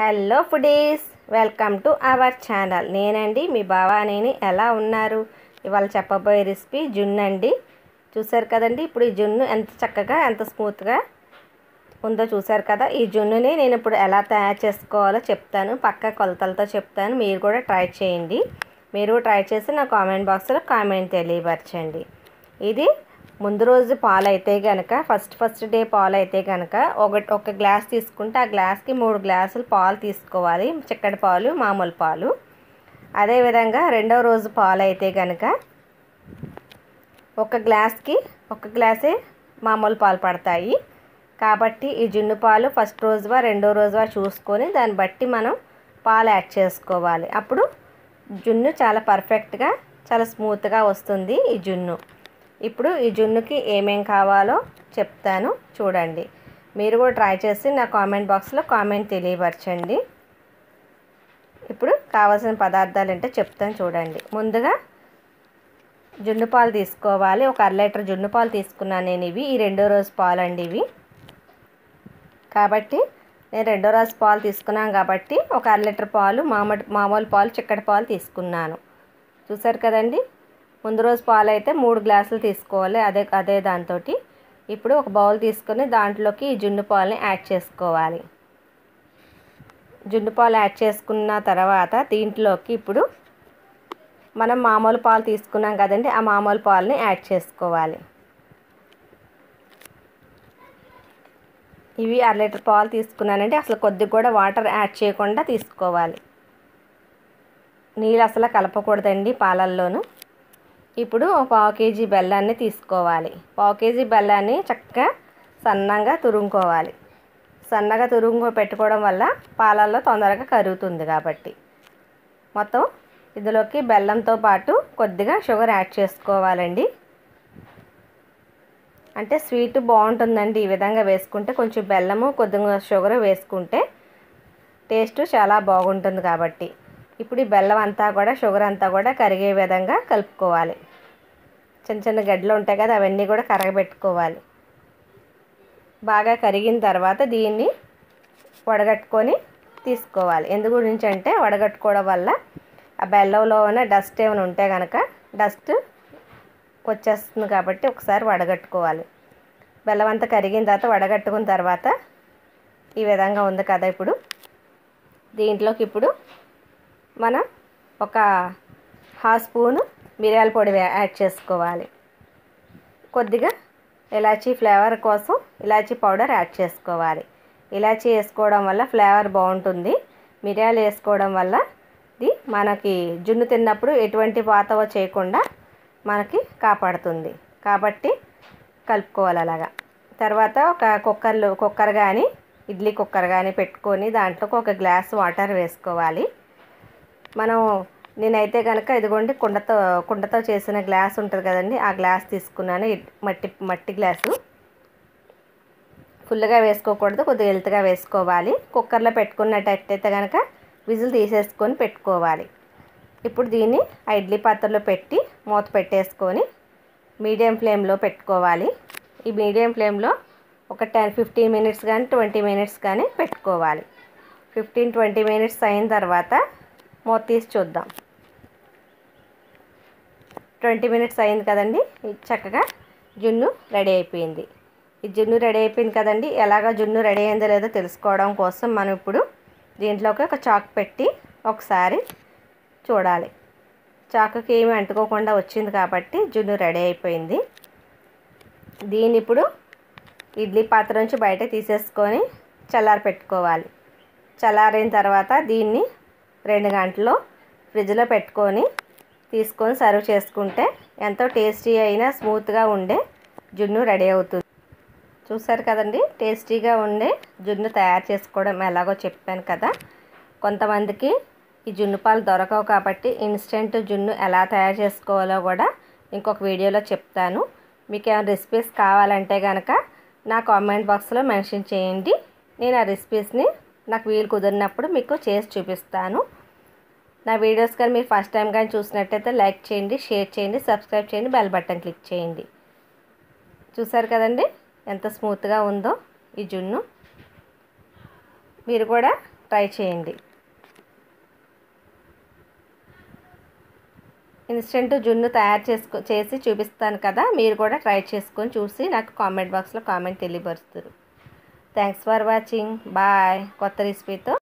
Hello foodies welcome to our channel. నేనండి మీ బావానేని ఎలా ఉన్నారు? ఇవాళ చెప్పబోయే రెసిపీ జున్ను అండి. చూసారు కదండి ఇప్పుడు ఈ జున్ను ఎంత చక్కగా ఎంత స్మూత్గా ఉందో చూసారు కదా? ఈ జున్నుని నేను ఇప్పుడు ఎలా తయారు చేసుకోవాలో చెప్తాను. పక్క కొలతలతో చెప్తాను. మీరు కూడా ట్రై చేయండి. మీరు ట్రై చేసి నా కామెంట్ బాక్స్లో కామెంట్ తెలియపరచండి. ఇది ముందు రోజు పాలు అయితే కనుక ఫస్ట్ ఫస్ట్ డే పాలు అయితే కనుక ఒక ఒక గ్లాస్ తీసుకుంటే ఆ గ్లాస్కి మూడు గ్లాసులు పాలు తీసుకోవాలి చిక్కటి పాలు మామూలు పాలు. అదేవిధంగా రెండవ రోజు పాలు అయితే కనుక ఒక గ్లాస్కి ఒక గ్లాసే మామూలు పాలు పడతాయి. కాబట్టి ఈ జున్ను పాలు ఫస్ట్ రోజువా రెండో రోజువా చూసుకొని దాన్ని బట్టి మనం పాలు యాడ్ చేసుకోవాలి. అప్పుడు జున్ను చాలా పర్ఫెక్ట్గా చాలా స్మూత్గా వస్తుంది ఈ జున్ను. ఇప్పుడు ఈ జున్నుకి ఏమేం కావాలో చెప్తాను చూడండి. మీరు కూడా ట్రై చేసి నా కామెంట్ బాక్స్లో కామెంట్ తెలియపరచండి. ఇప్పుడు కావాల్సిన పదార్థాలు ఏంటో చెప్తాను చూడండి. ముందుగా జున్ను పాలు తీసుకోవాలి. ఒక అర లీటర్ జున్ను పాలు తీసుకున్నాను నేను ఇవి. ఈ రెండో రోజు పాలు అండి ఇవి. కాబట్టి నేను రెండో రోజు పాలు తీసుకున్నాను కాబట్టి ఒక అర లీటర్ పాలు మామూలు మామూలు పాలు చిక్కటి పాలు తీసుకున్నాను. చూసారు కదండి? ముందు రోజు పాలు అయితే మూడు గ్లాసులు తీసుకోవాలి. అదే అదే దాంతో ఇప్పుడు ఒక బౌల్ తీసుకొని దాంట్లోకి ఈ జున్ను పాలని యాడ్ చేసుకోవాలి. జున్ను పాలు యాడ్ చేసుకున్న తర్వాత దీంట్లోకి ఇప్పుడు మనం మామూలు పాలు తీసుకున్నాం కదండి ఆ మామూలు పాలని యాడ్ చేసుకోవాలి. ఇవి అర లీటర్ పాలు తీసుకున్నానంటే అసలు కొద్దిగా కూడా వాటర్ యాడ్ చేయకుండా తీసుకోవాలి. నీళ్ళు అసలు కలపకూడదండి పాలల్లోనూ. ఇప్పుడు పావు కేజీ బెల్లాన్ని తీసుకోవాలి. పావు కేజీ బెల్లాన్ని చక్కగా సన్నగా తురుముకోవాలి. సన్నగా తురుము పెట్టుకోవడం వల్ల పాలల్లో తొందరగా కరుగుతుంది కాబట్టి. మొత్తం ఇందులోకి బెల్లంతో పాటు కొద్దిగా షుగర్ యాడ్ చేసుకోవాలండి. అంటే స్వీట్ బాగుంటుందండి ఈ విధంగా వేసుకుంటే. కొంచెం బెల్లము కొద్దిగా షుగర్ వేసుకుంటే టేస్ట్ చాలా బాగుంటుంది కాబట్టి. ఇప్పుడు ఈ బెల్లం అంతా కూడా షుగర్ అంతా కూడా కరిగే విధంగా కలుపుకోవాలి. చిన్న చిన్న గడ్డలు ఉంటాయి కదా అవన్నీ కూడా కరగబెట్టుకోవాలి. బాగా కరిగిన తర్వాత దీన్ని వడగట్టుకొని తీసుకోవాలి. ఎందు గురించి అంటే వడగట్టుకోవడం వల్ల ఆ బెల్లంలో ఉన్న డస్ట్ ఏమైనా ఉంటే కనుక డస్ట్ వచ్చేస్తుంది కాబట్టి ఒకసారి వడగట్టుకోవాలి. బెల్లం అంతా కరిగిన తర్వాత వడగట్టుకున్న తర్వాత ఈ విధంగా ఉంది కదా ఇప్పుడు. దీంట్లోకి ఇప్పుడు మనం ఒక హాఫ్ స్పూను మిరియాల పొడి యాడ్ చేసుకోవాలి. కొద్దిగా ఇలాచీ ఫ్లేవర్ కోసం ఇలాచీ పౌడర్ యాడ్ చేసుకోవాలి. ఇలాచీ వేసుకోవడం వల్ల ఫ్లేవర్ బాగుంటుంది. మిరియాలు వేసుకోవడం వల్ల ఇది మనకి జున్ను తిన్నప్పుడు ఎటువంటి వాతవ చేయకుండా మనకి కాపాడుతుంది. కాబట్టి కలుపుకోవాలి అలాగా. తర్వాత ఒక కుక్కర్లు కుక్కర్ కానీ ఇడ్లీ కుక్కర్ కానీ పెట్టుకొని దాంట్లోకి ఒక గ్లాస్ వాటర్ వేసుకోవాలి. మనం నేనైతే కనుక ఇదిగోండి కుండతో కుండతో చేసిన గ్లాస్ ఉంటుంది కదండి ఆ గ్లాస్ తీసుకున్నాను. మట్టి మట్టి గ్లాసు. ఫుల్గా వేసుకోకూడదు కొద్దిగా హెల్త్గా వేసుకోవాలి. కుక్కర్లో పెట్టుకున్నట్టయితే కనుక విజిల్ తీసేసుకొని పెట్టుకోవాలి. ఇప్పుడు దీన్ని ఆ ఇడ్లీ పాత్రలో పెట్టి మూత పెట్టేసుకొని మీడియం ఫ్లేమ్లో పెట్టుకోవాలి. ఈ మీడియం ఫ్లేమ్లో ఒక టెన్ ఫిఫ్టీన్ మినిట్స్ కానీ ట్వంటీ మినిట్స్ కానీ పెట్టుకోవాలి. ఫిఫ్టీన్ ట్వంటీ మినిట్స్ అయిన తర్వాత మూత తీసి చూద్దాం. ట్వంటీ మినిట్స్ అయింది కదండి. చక్కగా జున్ను రెడీ అయిపోయింది. ఈ జున్ను రెడీ అయిపోయింది కదండి. ఎలాగ జున్ను రెడీ అయిందో లేదో తెలుసుకోవడం కోసం మనం ఇప్పుడు దీంట్లోకి ఒక చాక్ పెట్టి ఒకసారి చూడాలి. చాకుకి ఏమి అంటుకోకుండా వచ్చింది కాబట్టి జున్ను రెడీ అయిపోయింది. దీన్ని ఇప్పుడు ఇడ్లీ పాత్ర నుంచి బయట తీసేసుకొని చల్లారి పెట్టుకోవాలి. చల్లారిన తర్వాత దీన్ని రెండు గంటలు ఫ్రిడ్జ్లో పెట్టుకొని తీసుకొని సర్వ్ చేసుకుంటే ఎంతో టేస్టీ అయినా స్మూత్గా ఉండే జున్ను రెడీ అవుతుంది. చూసారు కదండి? టేస్టీగా ఉండే జున్ను తయారు చేసుకోవడం ఎలాగో చెప్పాను కదా. కొంతమందికి ఈ జున్ను పాలు దొరకవు కాబట్టి ఇన్స్టెంట్ జున్ను ఎలా తయారు చేసుకోవాలో కూడా ఇంకొక వీడియోలో చెప్తాను. మీకు ఏమైనా రెసిపీస్ కావాలంటే కనుక నా కామెంట్ బాక్స్లో మెన్షన్ చేయండి. నేను ఆ రెసిపీస్ని నాకు వీలు కుదిరినప్పుడు మీకు చేసి చూపిస్తాను. నా వీడియోస్ కానీ మీరు ఫస్ట్ టైం కానీ చూసినట్టయితే లైక్ చేయండి షేర్ చేయండి సబ్స్క్రైబ్ చేయండి బెల్ బటన్ క్లిక్ చేయండి. చూసారు కదండి? ఎంత స్మూత్గా ఉందో ఈ జున్ను. మీరు కూడా ట్రై చేయండి. ఇన్స్టెంట్ జున్ను తయారు చేసుకో చేసి చూపిస్తాను కదా మీరు కూడా ట్రై చేసుకొని చూసి నాకు కామెంట్ బాక్స్లో comment తెలియపరుస్తారు. Thanks for watching. Bye. కొత్త రెసిపీతో